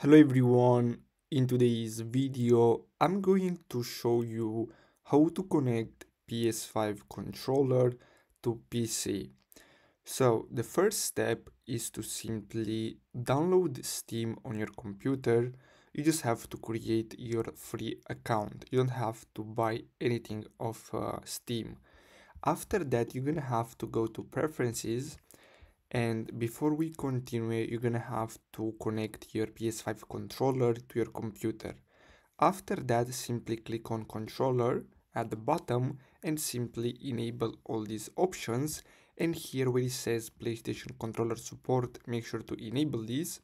Hello everyone, in today's video I'm going to show you how to connect PS5 controller to PC. So the first step is to simply download Steam on your computer. You just have to create your free account. You don't have to buy anything of uh, Steam. After that you're gonna have to go to preferences and before we continue you're gonna have to connect your ps5 controller to your computer. After that simply click on controller at the bottom and simply enable all these options. And here where it says playstation controller support make sure to enable this.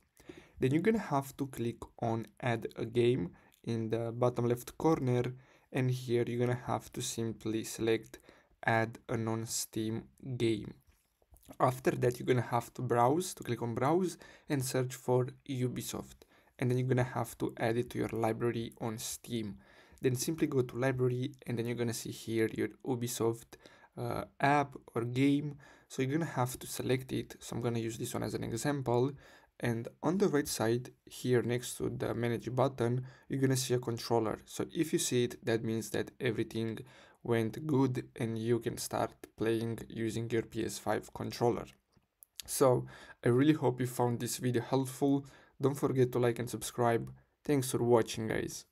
Then you're gonna have to click on add a game in the bottom left corner. And here you're gonna have to simply select add a non-steam game after that, you're gonna have to browse, to click on browse and search for Ubisoft. And then you're gonna have to add it to your library on Steam. Then simply go to library and then you're gonna see here your Ubisoft uh, app or game. So you're gonna have to select it. So I'm gonna use this one as an example. And on the right side here next to the manage button, you're gonna see a controller. So if you see it, that means that everything went good and you can start playing using your PS5 controller. So I really hope you found this video helpful. Don't forget to like and subscribe. Thanks for watching guys.